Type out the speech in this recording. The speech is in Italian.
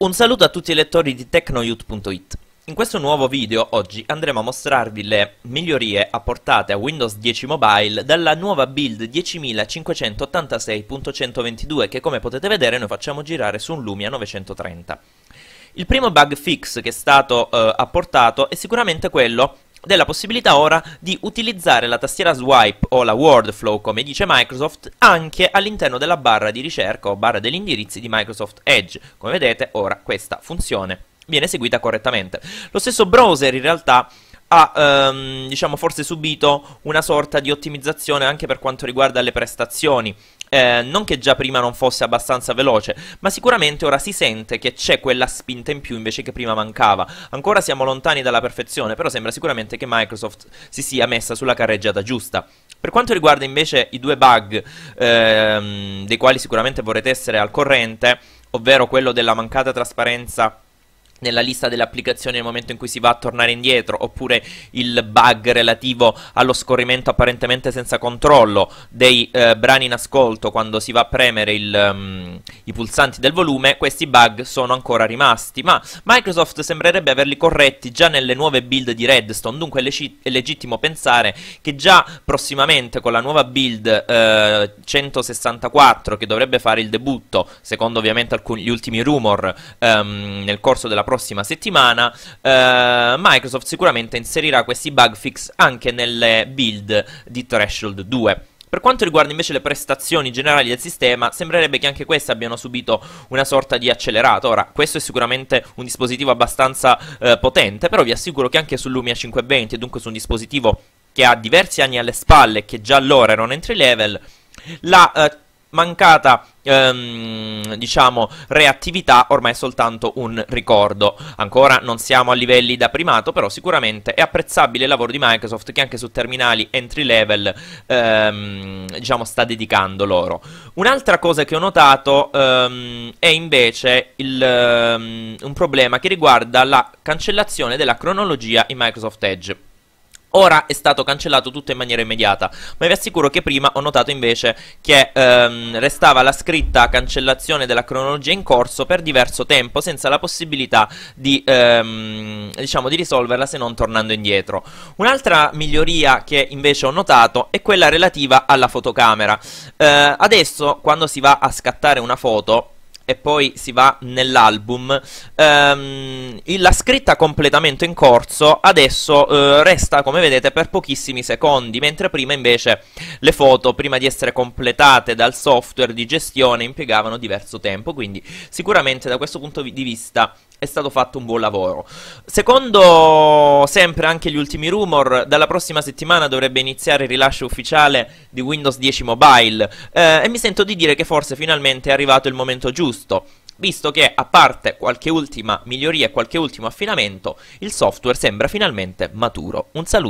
Un saluto a tutti i lettori di Tecnoyut.it. In questo nuovo video oggi andremo a mostrarvi le migliorie apportate a Windows 10 Mobile dalla nuova build 10586.122 che come potete vedere noi facciamo girare su un Lumia 930. Il primo bug fix che è stato eh, apportato è sicuramente quello della possibilità ora di utilizzare la tastiera swipe o la word flow come dice Microsoft anche all'interno della barra di ricerca o barra degli indirizzi di Microsoft Edge. Come vedete ora questa funzione viene eseguita correttamente. Lo stesso browser in realtà ha ehm, diciamo forse subito una sorta di ottimizzazione anche per quanto riguarda le prestazioni eh, non che già prima non fosse abbastanza veloce, ma sicuramente ora si sente che c'è quella spinta in più invece che prima mancava. Ancora siamo lontani dalla perfezione, però sembra sicuramente che Microsoft si sia messa sulla carreggiata giusta. Per quanto riguarda invece i due bug, ehm, dei quali sicuramente vorrete essere al corrente, ovvero quello della mancata trasparenza nella lista delle applicazioni nel momento in cui si va a tornare indietro, oppure il bug relativo allo scorrimento apparentemente senza controllo dei eh, brani in ascolto quando si va a premere il, um, i pulsanti del volume, questi bug sono ancora rimasti, ma Microsoft sembrerebbe averli corretti già nelle nuove build di Redstone, dunque è, leg è legittimo pensare che già prossimamente con la nuova build eh, 164 che dovrebbe fare il debutto, secondo ovviamente alcuni, gli ultimi rumor um, nel corso della prossima settimana, eh, Microsoft sicuramente inserirà questi bug fix anche nelle build di Threshold 2. Per quanto riguarda invece le prestazioni generali del sistema, sembrerebbe che anche queste abbiano subito una sorta di accelerato. Ora, questo è sicuramente un dispositivo abbastanza eh, potente, però vi assicuro che anche sull'Umia 520, dunque su un dispositivo che ha diversi anni alle spalle e che già allora era un entry level, la eh, mancata ehm, diciamo reattività ormai è soltanto un ricordo. Ancora non siamo a livelli da primato però sicuramente è apprezzabile il lavoro di Microsoft che anche su terminali entry level ehm, diciamo sta dedicando loro. Un'altra cosa che ho notato ehm, è invece il, ehm, un problema che riguarda la cancellazione della cronologia in Microsoft Edge Ora è stato cancellato tutto in maniera immediata, ma vi assicuro che prima ho notato invece che ehm, restava la scritta cancellazione della cronologia in corso per diverso tempo senza la possibilità di, ehm, diciamo, di risolverla se non tornando indietro. Un'altra miglioria che invece ho notato è quella relativa alla fotocamera. Eh, adesso quando si va a scattare una foto e poi si va nell'album, ehm, la scritta completamento in corso adesso eh, resta come vedete per pochissimi secondi, mentre prima invece le foto prima di essere completate dal software di gestione impiegavano diverso tempo, quindi sicuramente da questo punto di vista è stato fatto un buon lavoro. Secondo sempre anche gli ultimi rumor, dalla prossima settimana dovrebbe iniziare il rilascio ufficiale di Windows 10 Mobile eh, e mi sento di dire che forse finalmente è arrivato il momento giusto. Visto che, a parte qualche ultima miglioria e qualche ultimo affinamento, il software sembra finalmente maturo. Un saluto.